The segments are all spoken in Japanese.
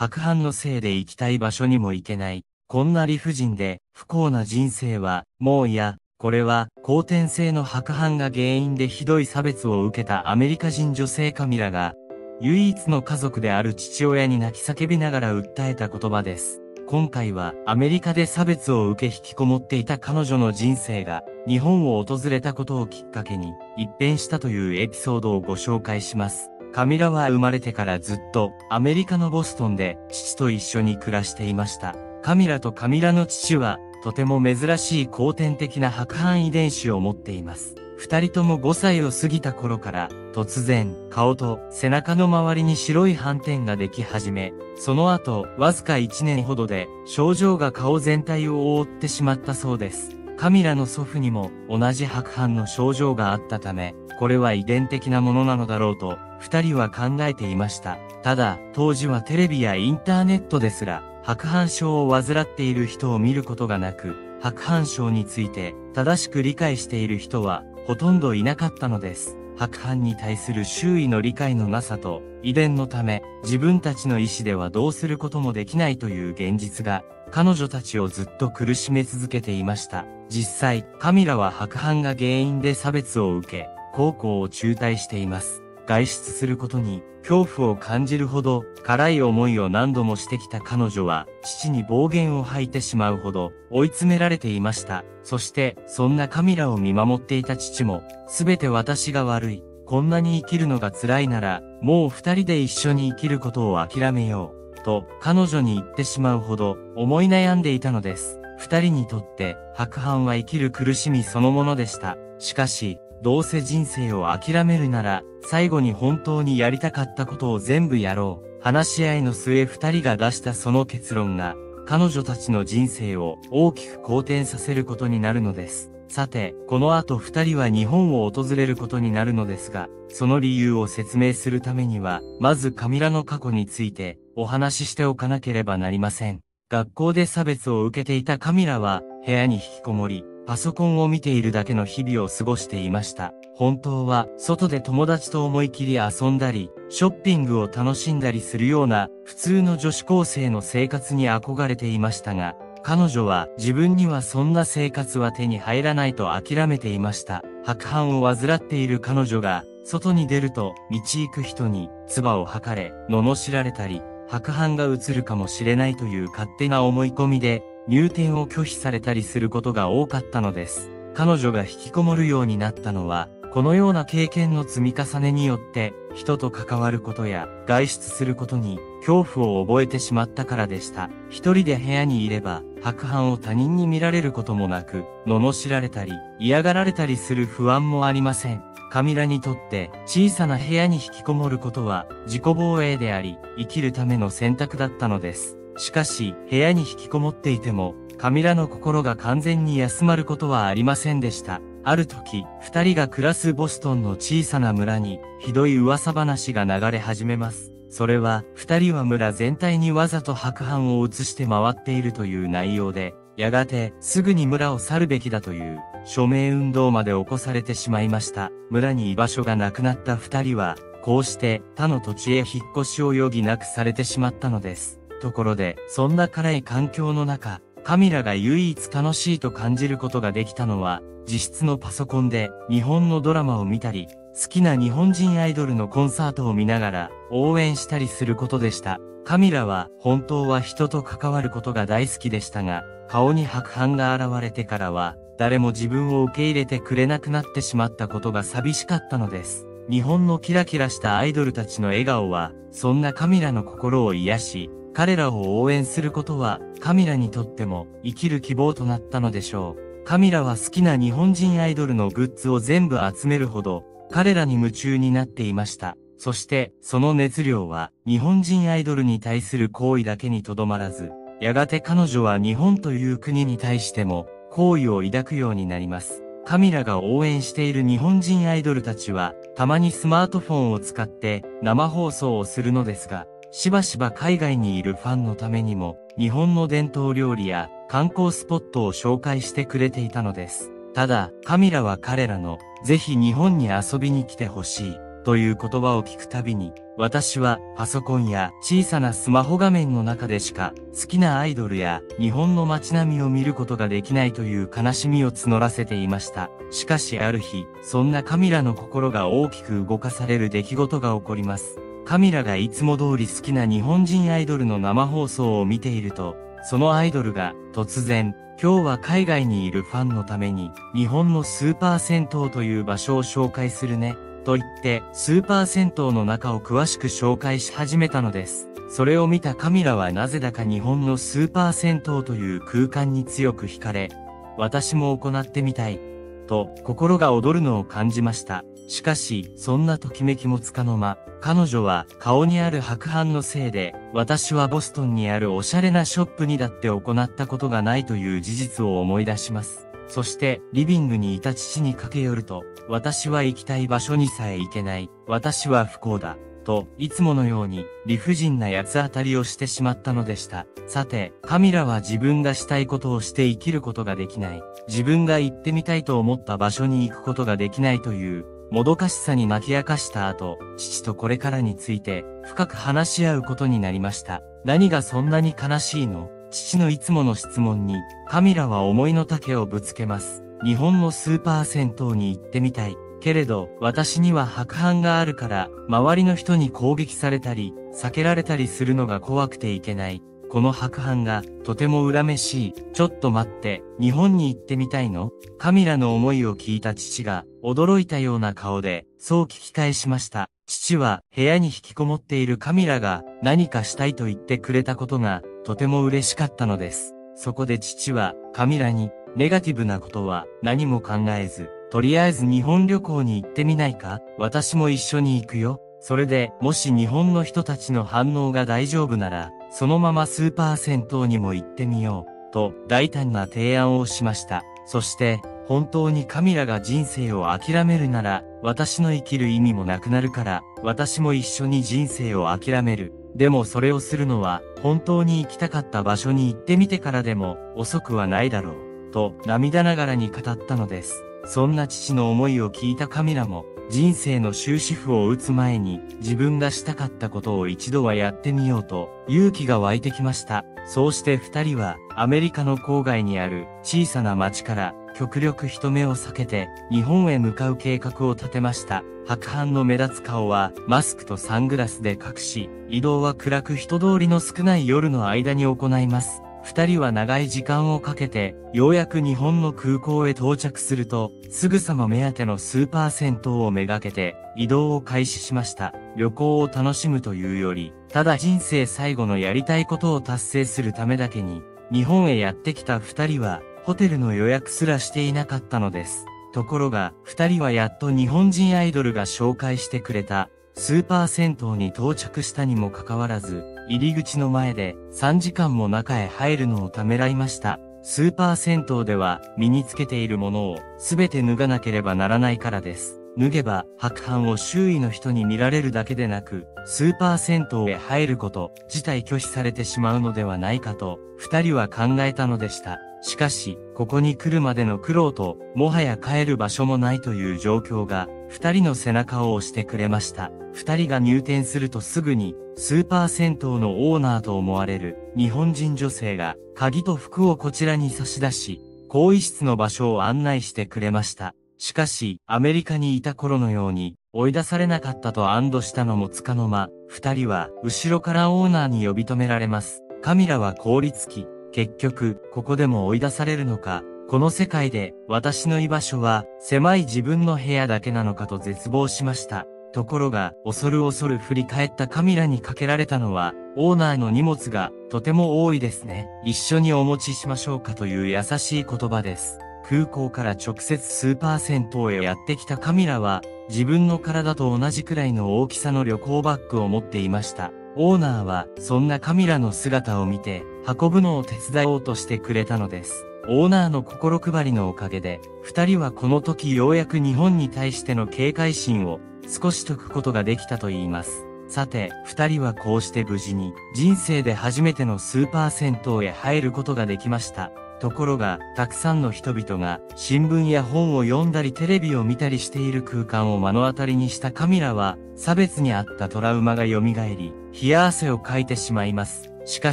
白斑のせいで行きたい場所にも行けない。こんな理不尽で不幸な人生はもう嫌。これは後天性の白斑が原因でひどい差別を受けたアメリカ人女性カミラが唯一の家族である父親に泣き叫びながら訴えた言葉です。今回はアメリカで差別を受け引きこもっていた彼女の人生が日本を訪れたことをきっかけに一変したというエピソードをご紹介します。カミラは生まれてからずっとアメリカのボストンで父と一緒に暮らしていました。カミラとカミラの父はとても珍しい後天的な白斑遺伝子を持っています。二人とも5歳を過ぎた頃から突然顔と背中の周りに白い斑点ができ始め、その後わずか1年ほどで症状が顔全体を覆ってしまったそうです。カミラの祖父にも同じ白斑の症状があったため、これは遺伝的なものなのだろうと、二人は考えていました。ただ、当時はテレビやインターネットですら、白斑症を患っている人を見ることがなく、白斑症について正しく理解している人はほとんどいなかったのです。白斑に対する周囲の理解のなさと、遺伝のため自分たちの意思ではどうすることもできないという現実が彼女たちをずっと苦しめ続けていました。実際、カミラは白斑が原因で差別を受け、高校を中退しています。外出することに恐怖を感じるほど辛い思いを何度もしてきた彼女は父に暴言を吐いてしまうほど追い詰められていました。そしてそんなカミラを見守っていた父も全て私が悪い。こんなに生きるのが辛いならもう二人で一緒に生きることを諦めよう。と彼女に言ってしまうほど思い悩んでいたのです。二人にとって白斑は生きる苦しみそのものでした。しかしどうせ人生を諦めるなら、最後に本当にやりたかったことを全部やろう。話し合いの末二人が出したその結論が、彼女たちの人生を大きく好転させることになるのです。さて、この後二人は日本を訪れることになるのですが、その理由を説明するためには、まずカミラの過去についてお話ししておかなければなりません。学校で差別を受けていたカミラは、部屋に引きこもり、パソコンを見ているだけの日々を過ごしていました。本当は、外で友達と思い切り遊んだり、ショッピングを楽しんだりするような、普通の女子高生の生活に憧れていましたが、彼女は自分にはそんな生活は手に入らないと諦めていました。白斑を患っている彼女が、外に出ると、道行く人に、唾を吐かれ、罵られたり、白斑が映るかもしれないという勝手な思い込みで、入店を拒否されたりすることが多かったのです。彼女が引きこもるようになったのは、このような経験の積み重ねによって、人と関わることや外出することに恐怖を覚えてしまったからでした。一人で部屋にいれば、白斑を他人に見られることもなく、罵られたり、嫌がられたりする不安もありません。カミラにとって小さな部屋に引きこもることは自己防衛であり、生きるための選択だったのです。しかし、部屋に引きこもっていても、カミラの心が完全に休まることはありませんでした。ある時、二人が暮らすボストンの小さな村に、ひどい噂話が流れ始めます。それは、二人は村全体にわざと白斑を移して回っているという内容で、やがて、すぐに村を去るべきだという、署名運動まで起こされてしまいました。村に居場所がなくなった二人は、こうして他の土地へ引っ越しを余儀なくされてしまったのです。ところで、そんな辛い環境の中、カミラが唯一楽しいと感じることができたのは、自室のパソコンで日本のドラマを見たり、好きな日本人アイドルのコンサートを見ながら応援したりすることでした。カミラは本当は人と関わることが大好きでしたが、顔に白斑が現れてからは、誰も自分を受け入れてくれなくなってしまったことが寂しかったのです。日本のキラキラしたアイドルたちの笑顔は、そんなカミラの心を癒し、彼らを応援することはカミラにとっても生きる希望となったのでしょう。カミラは好きな日本人アイドルのグッズを全部集めるほど彼らに夢中になっていました。そしてその熱量は日本人アイドルに対する行為だけにとどまらず、やがて彼女は日本という国に対しても好意を抱くようになります。カミラが応援している日本人アイドルたちは、たまにスマートフォンを使って生放送をするのですが、しばしば海外にいるファンのためにも、日本の伝統料理や観光スポットを紹介してくれていたのです。ただ、カミラは彼らの、ぜひ日本に遊びに来てほしい、という言葉を聞くたびに、私はパソコンや小さなスマホ画面の中でしか好きなアイドルや日本の街並みを見ることができないという悲しみを募らせていました。しかしある日、そんなカミラの心が大きく動かされる出来事が起こります。カミラがいつも通り好きな日本人アイドルの生放送を見ていると、そのアイドルが突然、今日は海外にいるファンのために日本のスーパー銭湯という場所を紹介するね。と言って、スーパー銭湯の中を詳しく紹介し始めたのです。それを見たカミラはなぜだか日本のスーパー銭湯という空間に強く惹かれ、私も行ってみたい、と心が躍るのを感じました。しかし、そんなときめきもつかの間、彼女は顔にある白斑のせいで、私はボストンにあるおしゃれなショップにだって行ったことがないという事実を思い出します。そしてリビングにいた父に駆け寄ると、私は行きたい場所にさえ行けない、私は不幸だ、と、いつものように理不尽な八つ当たりをしてしまったのでした。さて、カミラは自分がしたいことをして生きることができない、自分が行ってみたいと思った場所に行くことができないという、もどかしさに泣き明かした後、父とこれからについて深く話し合うことになりました。何がそんなに悲しいの？父のいつもの質問に、カミラは思いの丈をぶつけます。日本のスーパー銭湯に行ってみたい。けれど、私には白斑があるから、周りの人に攻撃されたり、避けられたりするのが怖くていけない。この白斑が、とても恨めしい。ちょっと待って、日本に行ってみたいの？カミラの思いを聞いた父が、驚いたような顔で、そう聞き返しました。父は、部屋に引きこもっているカミラが、何かしたいと言ってくれたことが、とても嬉しかったのです。そこで父は、カミラに、ネガティブなことは何も考えず、とりあえず日本旅行に行ってみないか？私も一緒に行くよ。それで、もし日本の人たちの反応が大丈夫なら、そのままスーパー銭湯にも行ってみよう、と大胆な提案をしました。そして、本当にカミラが人生を諦めるなら、私の生きる意味もなくなるから、私も一緒に人生を諦める。でもそれをするのは、本当に行きたかった場所に行ってみてからでも、遅くはないだろう。と、涙ながらに語ったのです。そんな父の思いを聞いたカミラも、人生の終止符を打つ前に、自分がしたかったことを一度はやってみようと、勇気が湧いてきました。そうして二人は、アメリカの郊外にある小さな町から、極力人目を避けて、日本へ向かう計画を立てました。白斑の目立つ顔は、マスクとサングラスで隠し、移動は暗く人通りの少ない夜の間に行います。二人は長い時間をかけて、ようやく日本の空港へ到着すると、すぐさま目当てのスーパー銭湯をめがけて、移動を開始しました。旅行を楽しむというより、ただ人生最後のやりたいことを達成するためだけに、日本へやってきた二人は、ホテルの予約すらしていなかったのです。ところが、二人はやっと日本人アイドルが紹介してくれた、スーパー銭湯に到着したにもかかわらず、入り口の前で3時間も中へ入るのをためらいました。スーパー銭湯では身につけているものを全て脱がなければならないからです。脱げば白斑を周囲の人に見られるだけでなく、スーパー銭湯へ入ること自体拒否されてしまうのではないかと、二人は考えたのでした。しかし、ここに来るまでの苦労と、もはや帰る場所もないという状況が、二人の背中を押してくれました。二人が入店するとすぐに、スーパー銭湯のオーナーと思われる、日本人女性が、鍵と服をこちらに差し出し、更衣室の場所を案内してくれました。しかし、アメリカにいた頃のように、追い出されなかったと安堵したのもつかの間、二人は、後ろからオーナーに呼び止められます。カミラは凍りつき、結局、ここでも追い出されるのか、この世界で私の居場所は狭い自分の部屋だけなのかと絶望しました。ところが、恐る恐る振り返ったカミラにかけられたのは、オーナーの荷物がとても多いですね。一緒にお持ちしましょうかという優しい言葉です。空港から直接スーパー銭湯へやってきたカミラは、自分の体と同じくらいの大きさの旅行バッグを持っていました。オーナーは、そんなカミラの姿を見て、運ぶのを手伝おうとしてくれたのです。オーナーの心配りのおかげで、二人はこの時ようやく日本に対しての警戒心を少し解くことができたと言います。さて、二人はこうして無事に人生で初めてのスーパー銭湯へ入ることができました。ところが、たくさんの人々が新聞や本を読んだりテレビを見たりしている空間を目の当たりにしたカミラは、差別にあったトラウマが蘇り、冷や汗をかいてしまいます。しか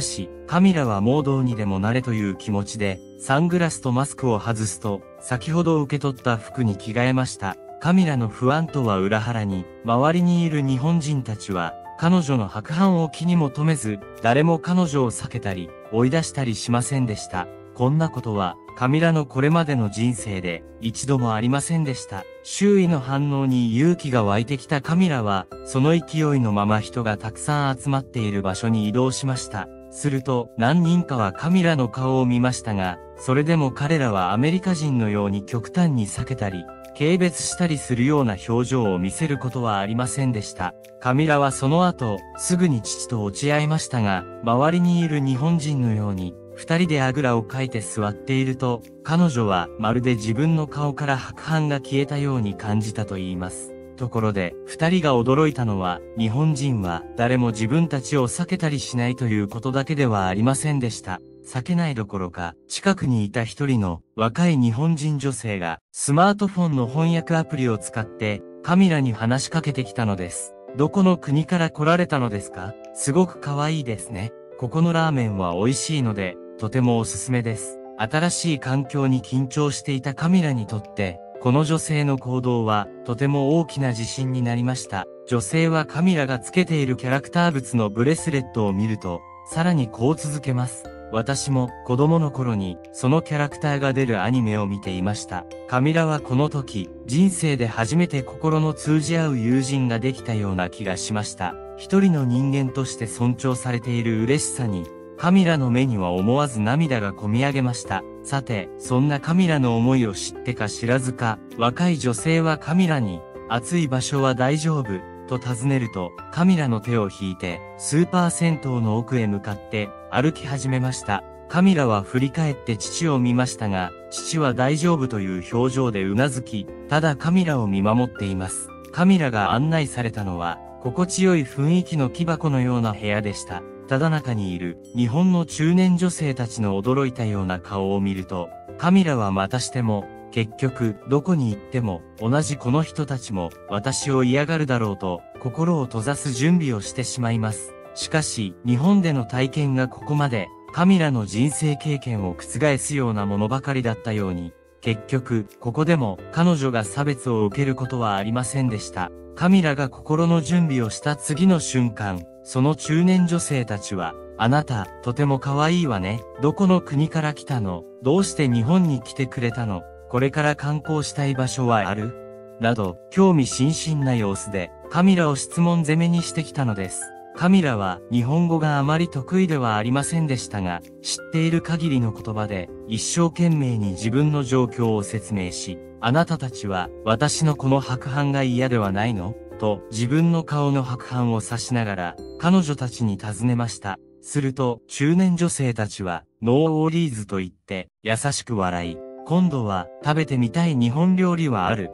し、カミラは盲導にでもなれという気持ちで、サングラスとマスクを外すと、先ほど受け取った服に着替えました。カミラの不安とは裏腹に、周りにいる日本人たちは、彼女の白斑を気にも留めず、誰も彼女を避けたり、追い出したりしませんでした。こんなことは、カミラのこれまでの人生で一度もありませんでした。周囲の反応に勇気が湧いてきたカミラは、その勢いのまま人がたくさん集まっている場所に移動しました。すると、何人かはカミラの顔を見ましたが、それでも彼らはアメリカ人のように極端に避けたり、軽蔑したりするような表情を見せることはありませんでした。カミラはその後、すぐに父と落ち合いましたが、周りにいる日本人のように、二人であぐらをかいて座っていると、彼女はまるで自分の顔から白斑が消えたように感じたと言います。ところで、二人が驚いたのは、日本人は誰も自分たちを避けたりしないということだけではありませんでした。避けないどころか、近くにいた一人の若い日本人女性が、スマートフォンの翻訳アプリを使って、カミラに話しかけてきたのです。どこの国から来られたのですか？すごく可愛いですね。ここのラーメンは美味しいので、とてもおすすめです。新しい環境に緊張していたカミラにとって、この女性の行動はとても大きな自信になりました。女性はカミラがつけているキャラクター物のブレスレットを見ると、さらにこう続けます。私も子供の頃にそのキャラクターが出るアニメを見ていました。カミラはこの時、人生で初めて心の通じ合う友人ができたような気がしました。一人の人間として尊重されている嬉しさにカミラの目には思わず涙がこみ上げました。さて、そんなカミラの思いを知ってか知らずか、若い女性はカミラに、暑い場所は大丈夫、と尋ねると、カミラの手を引いて、スーパー銭湯の奥へ向かって歩き始めました。カミラは振り返って父を見ましたが、父は大丈夫という表情でうなずき、ただカミラを見守っています。カミラが案内されたのは、心地よい雰囲気の木箱のような部屋でした。ただ中にいる日本の中年女性たちの驚いたような顔を見ると、カミラはまたしても、結局、どこに行っても、同じこの人たちも、私を嫌がるだろうと、心を閉ざす準備をしてしまいます。しかし、日本での体験がここまで、カミラの人生経験を覆すようなものばかりだったように、結局、ここでも彼女が差別を受けることはありませんでした。カミラが心の準備をした次の瞬間、その中年女性たちは、あなた、とても可愛いわね。どこの国から来たの？どうして日本に来てくれたの？これから観光したい場所はある？など、興味津々な様子で、カミラを質問攻めにしてきたのです。カミラは日本語があまり得意ではありませんでしたが、知っている限りの言葉で一生懸命に自分の状況を説明し、あなたたちは私のこの白斑が嫌ではないの？と自分の顔の白斑を指しながら彼女たちに尋ねました。すると中年女性たちはノーオーリーズと言って優しく笑い、今度は食べてみたい日本料理はある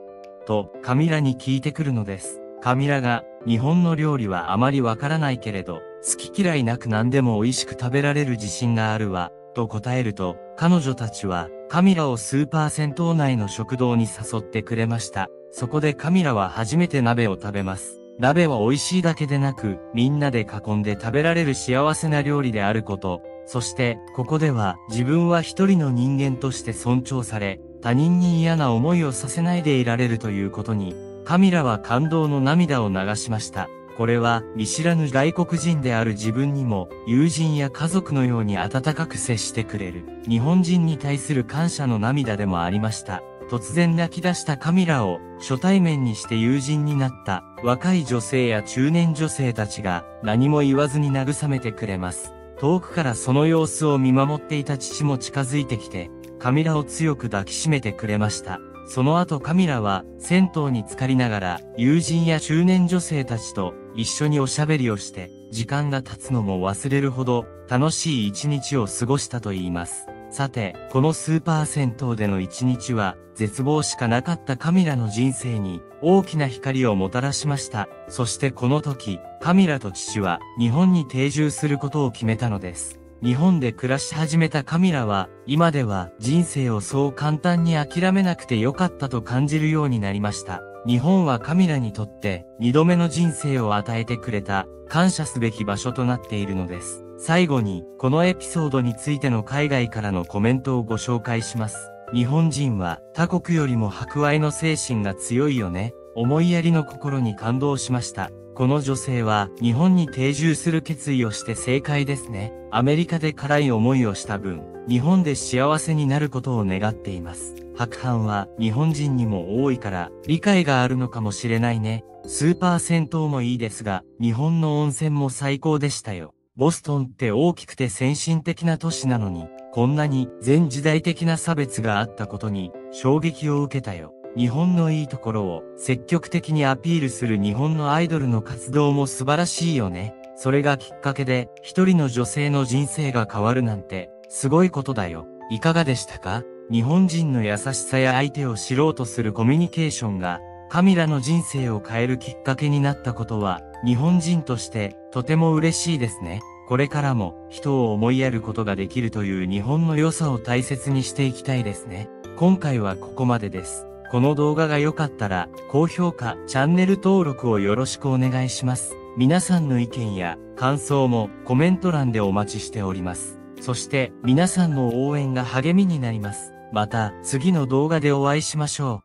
とカミラに聞いてくるのです。カミラが日本の料理はあまりわからないけれど好き嫌いなく何でも美味しく食べられる自信があるわと答えると彼女たちはカミラをスーパー銭湯内の食堂に誘ってくれました。そこでカミラは初めて鍋を食べます。鍋は美味しいだけでなく、みんなで囲んで食べられる幸せな料理であること。そして、ここでは自分は一人の人間として尊重され、他人に嫌な思いをさせないでいられるということに、カミラは感動の涙を流しました。これは見知らぬ外国人である自分にも友人や家族のように温かく接してくれる日本人に対する感謝の涙でもありました。突然泣き出したカミラを初対面にして友人になった若い女性や中年女性たちが何も言わずに慰めてくれます。遠くからその様子を見守っていた父も近づいてきて、カミラを強く抱きしめてくれました。その後カミラは銭湯に浸かりながら友人や中年女性たちと一緒におしゃべりをして時間が経つのも忘れるほど楽しい一日を過ごしたと言います。さて、このスーパー銭湯での一日は、絶望しかなかったカミラの人生に大きな光をもたらしました。そしてこの時、カミラと父は日本に定住することを決めたのです。日本で暮らし始めたカミラは、今では人生をそう簡単に諦めなくてよかったと感じるようになりました。日本はカミラにとって二度目の人生を与えてくれた感謝すべき場所となっているのです。最後に、このエピソードについての海外からのコメントをご紹介します。日本人は他国よりも博愛の精神が強いよね。思いやりの心に感動しました。この女性は日本に定住する決意をして正解ですね。アメリカで辛い思いをした分、日本で幸せになることを願っています。白飯は日本人にも多いから理解があるのかもしれないね。スーパー銭湯もいいですが、日本の温泉も最高でしたよ。ボストンって大きくて先進的な都市なのに、こんなに全時代的な差別があったことに衝撃を受けたよ。日本のいいところを積極的にアピールする日本のアイドルの活動も素晴らしいよね。それがきっかけで一人の女性の人生が変わるなんてすごいことだよ。いかがでしたか？日本人の優しさや相手を知ろうとするコミュニケーションがカミラの人生を変えるきっかけになったことは日本人としてとても嬉しいですね。これからも人を思いやることができるという日本の良さを大切にしていきたいですね。今回はここまでです。この動画が良かったら高評価、チャンネル登録をよろしくお願いします。皆さんの意見や感想もコメント欄でお待ちしております。そして皆さんの応援が励みになります。また次の動画でお会いしましょう。